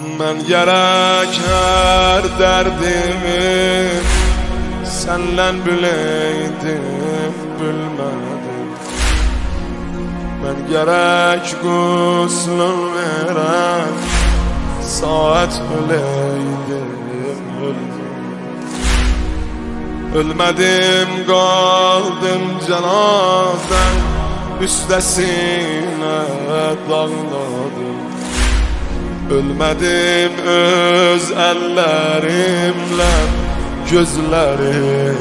Ben gerek her derdimi Senden bileydim bilmedim. Ben gerek gusül veren Saat öleydim öldüm Ölmedim kaldım cenazen Üstesine dağladım Ölmedim öz ellerimle Gözlerimi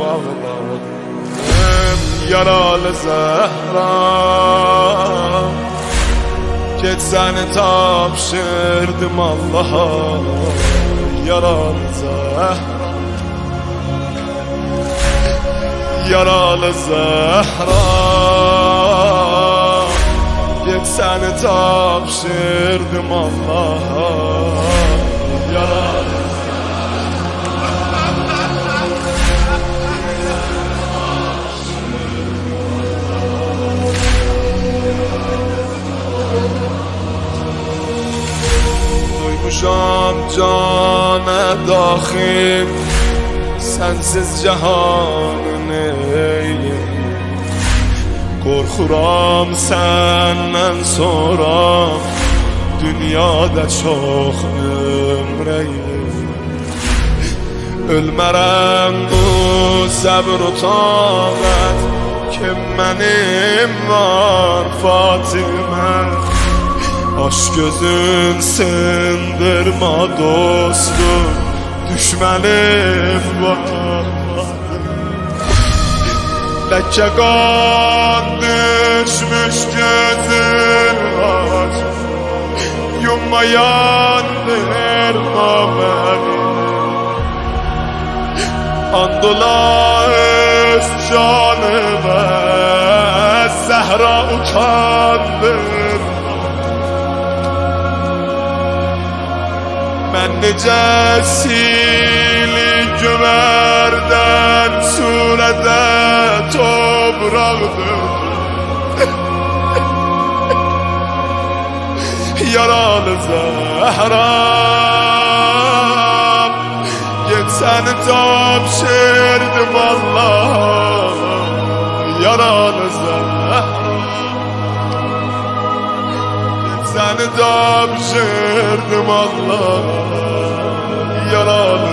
bağladım. Yaralı Zehra Geçseni tapşırdım Allah'a. Yaralı Zehra Yaralı Zehra Geçseni tapşırdım Allah'a Yaralı Duymuşam cana daxil Sensiz cahanın eylin Korkuram senden sonra Dünyada çok ömreyim Ölmərəm bu səbr utağət Kim mənim var Fatimə Aş gözün sındırma dostum Düşmənim var Ləkə qan düşmüş gözün var. Yummayandır naməni Andola öz canıma Zəhra utandır Ben necə sili Yaralı Zəhram Get səni tapşırdım Allah Yaralı Zəhram Seni tapşırdım Allah Yaralı